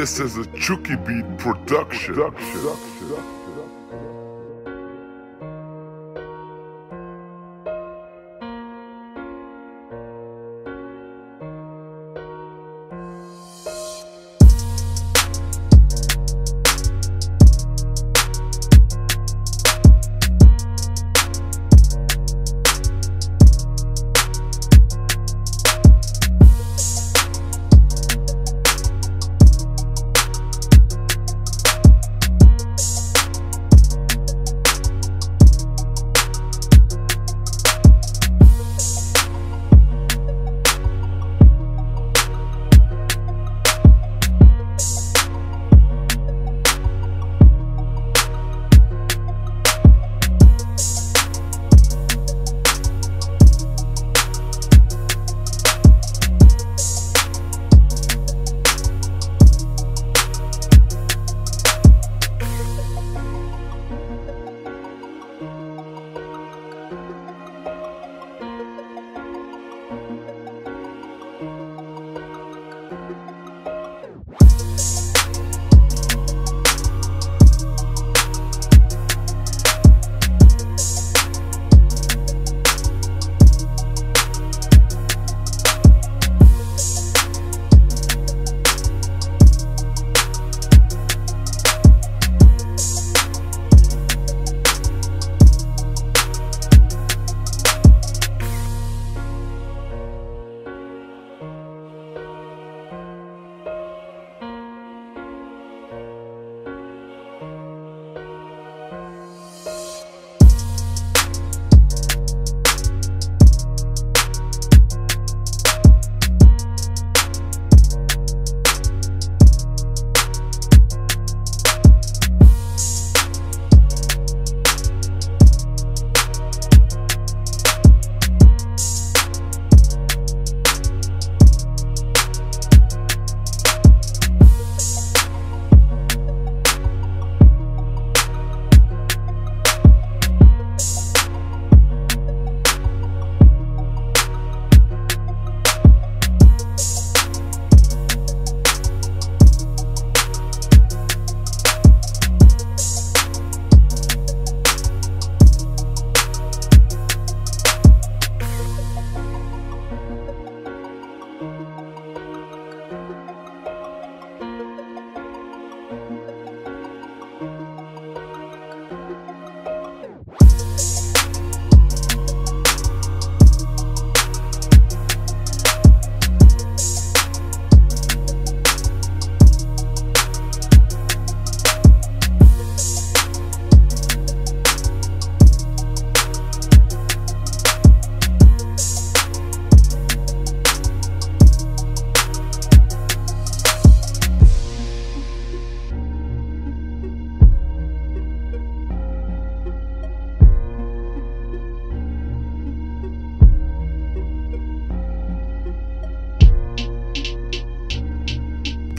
This is a Chucky Beat production.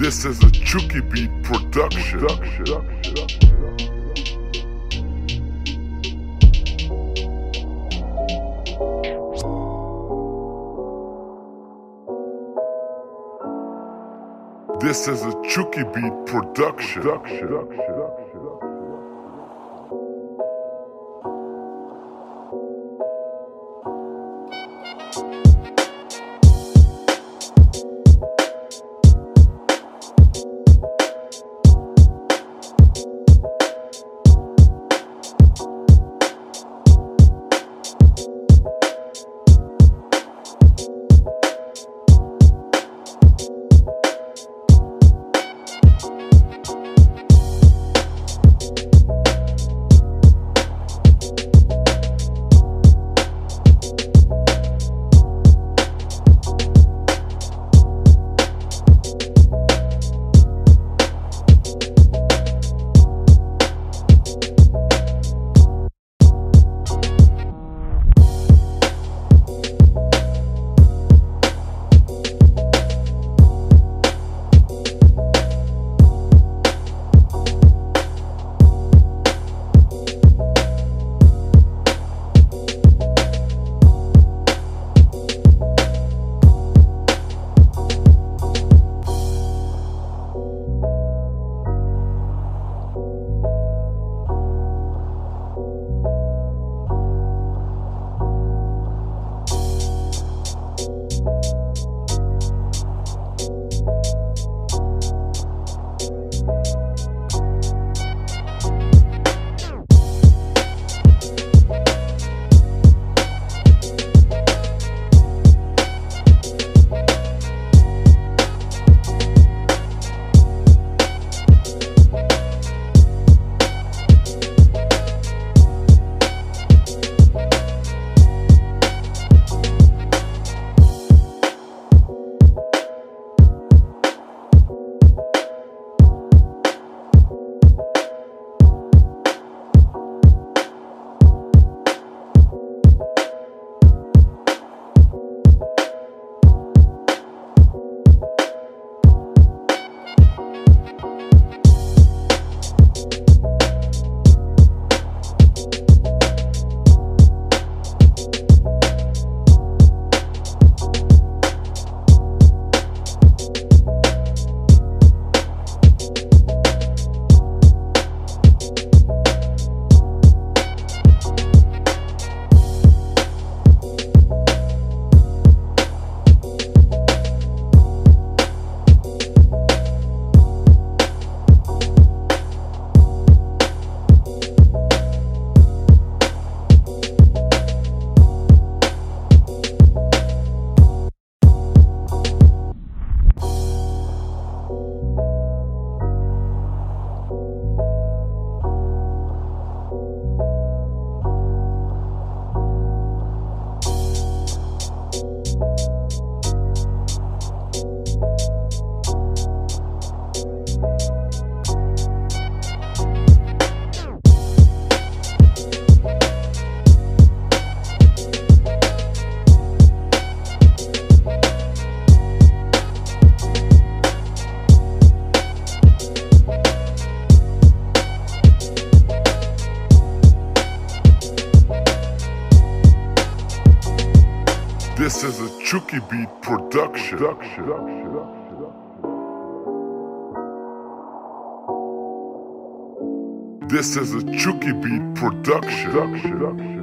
This is a Chucky Beat production. This is a Chucky Beat production. Chucky Beat production. This is a Chucky Beat production.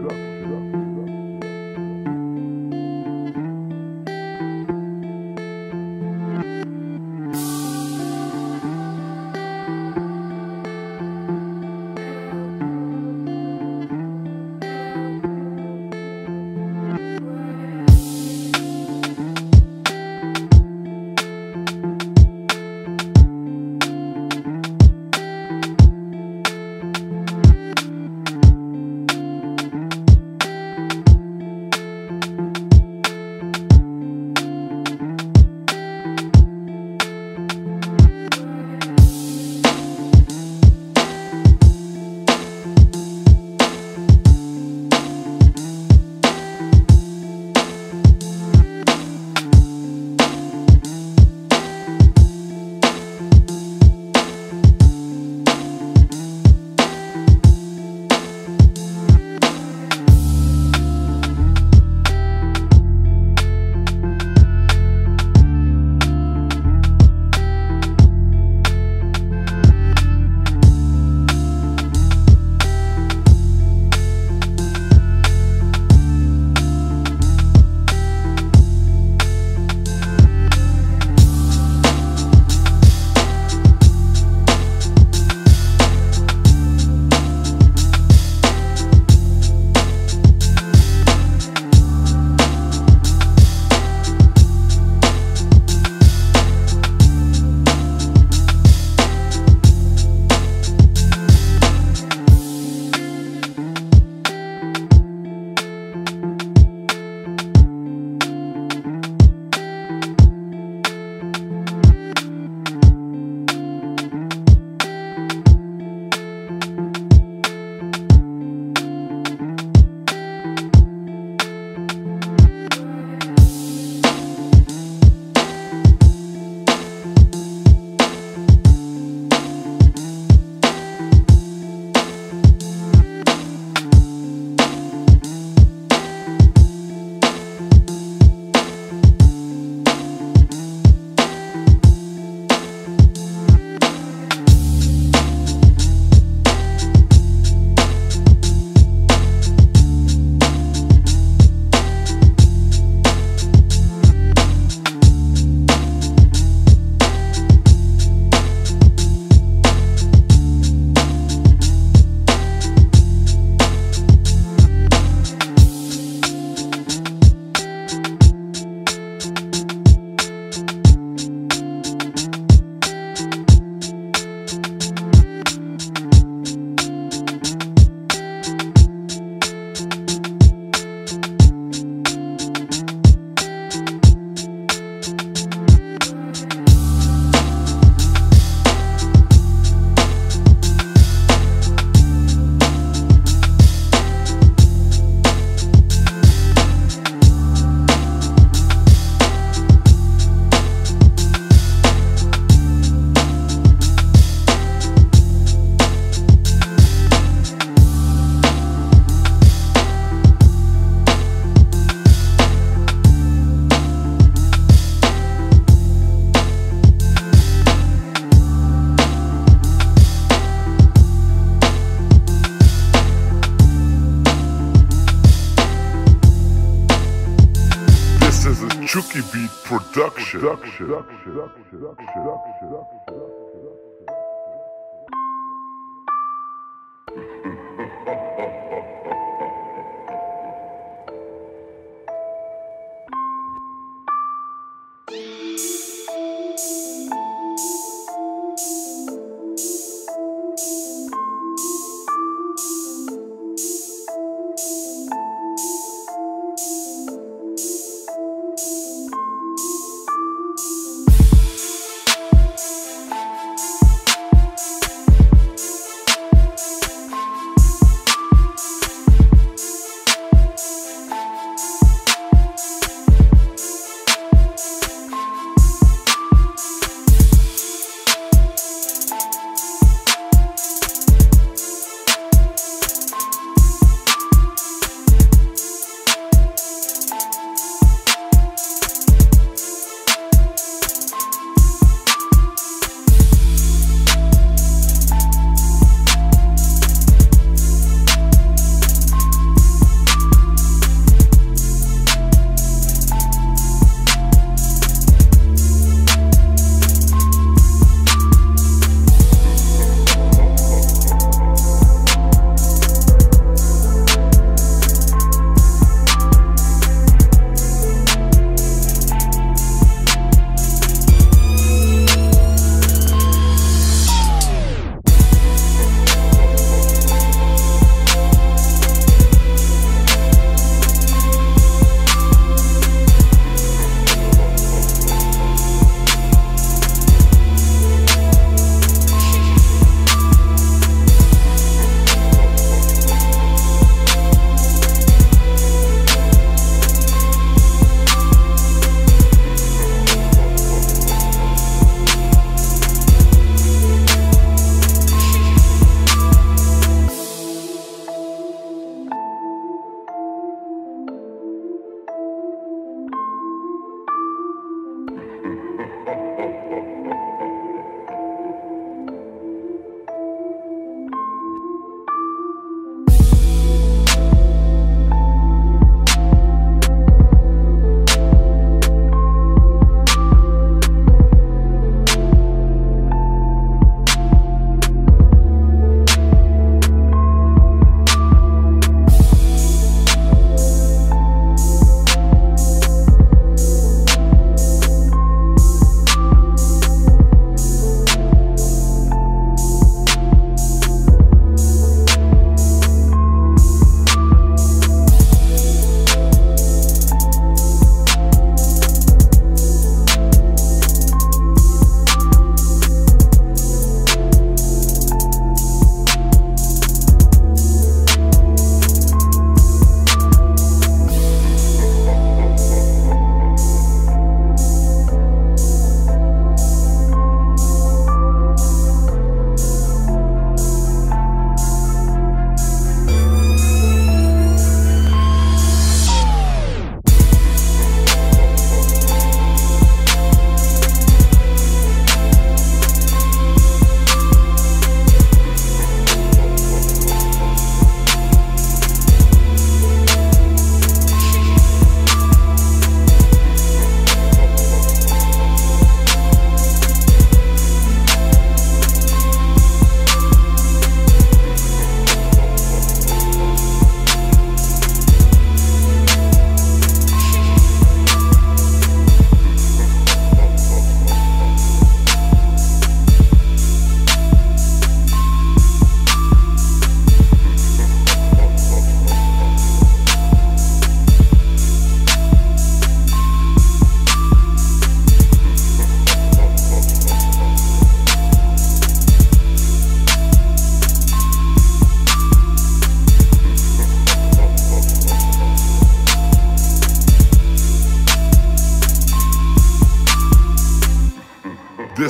Rakşı. Rakşı. Rakşı.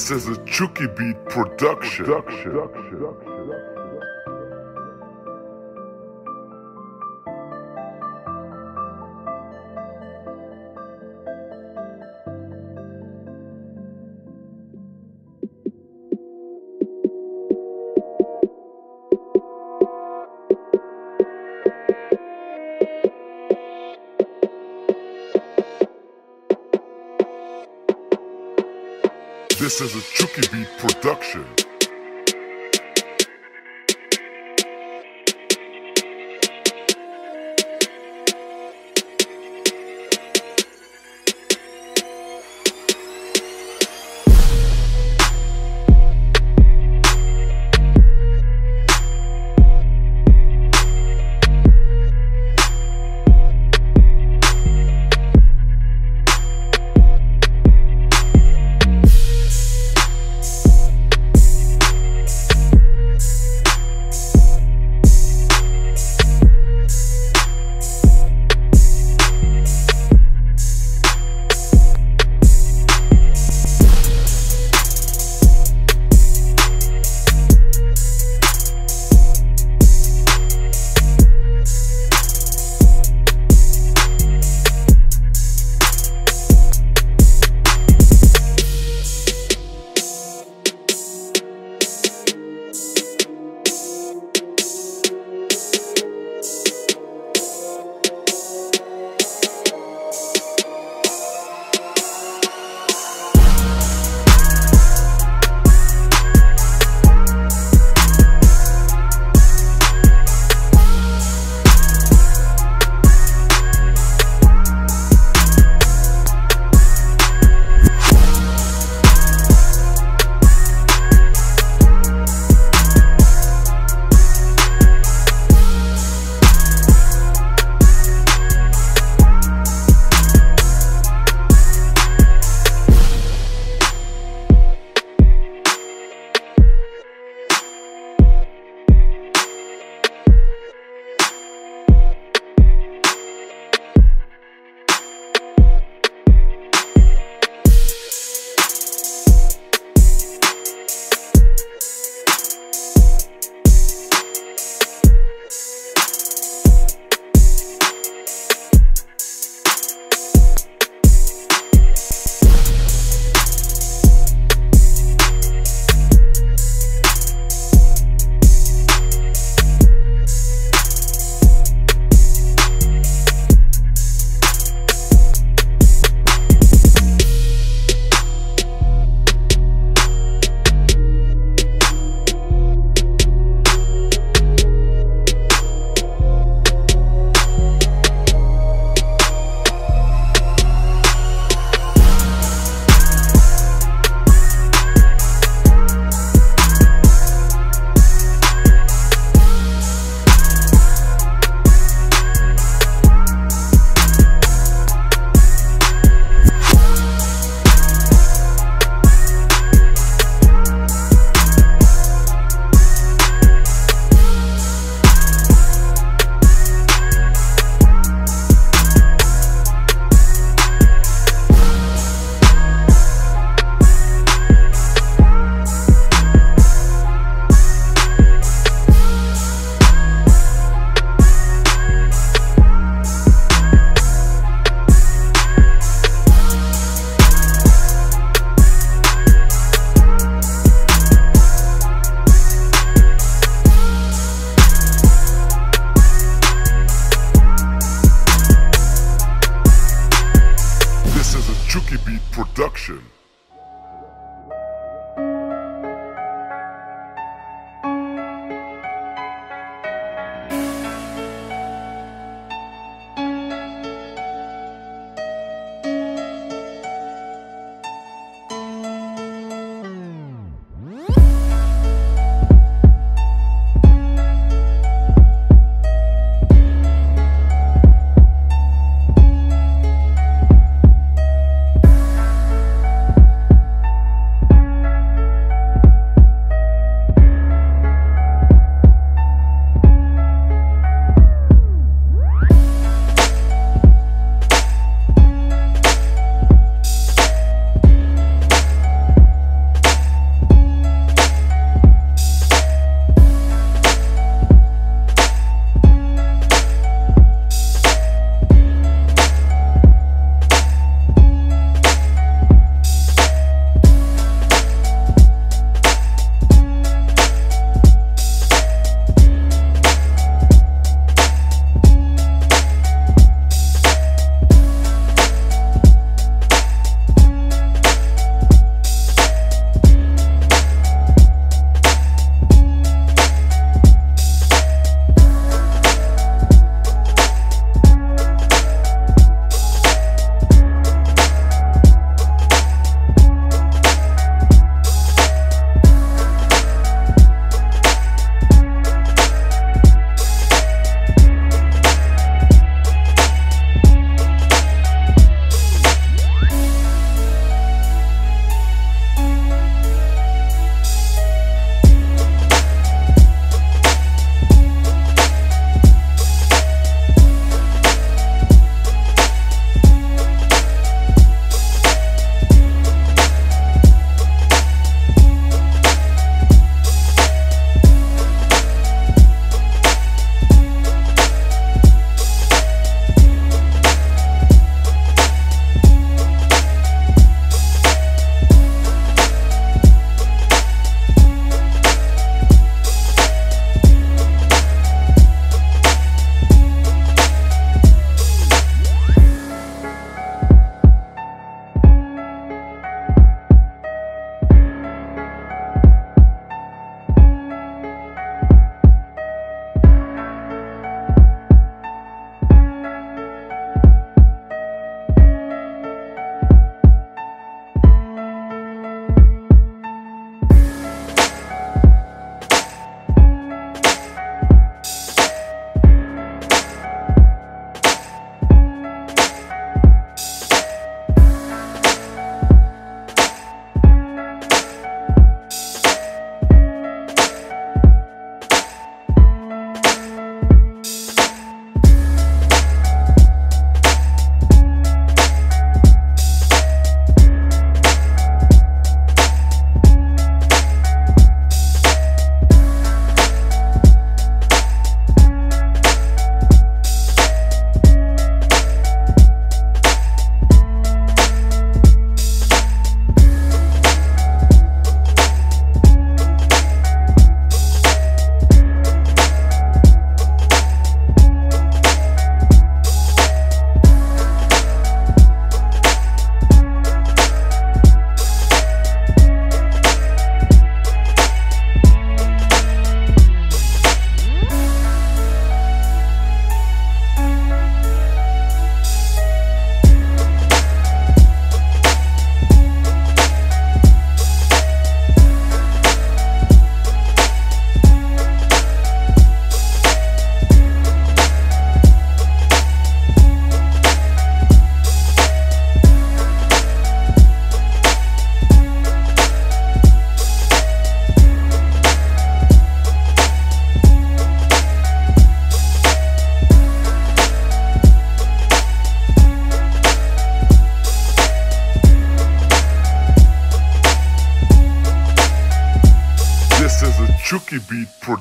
This is a Chucky Beat production. Chucky Beat a Production. Production. Production.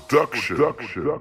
production. production.